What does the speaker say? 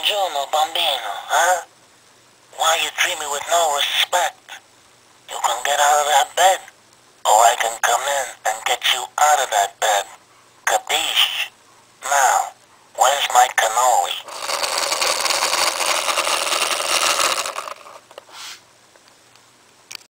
buongiorno, bambino, huh? Why you treat me with no respect? You can get out of that bed, or I can come in and get you out of that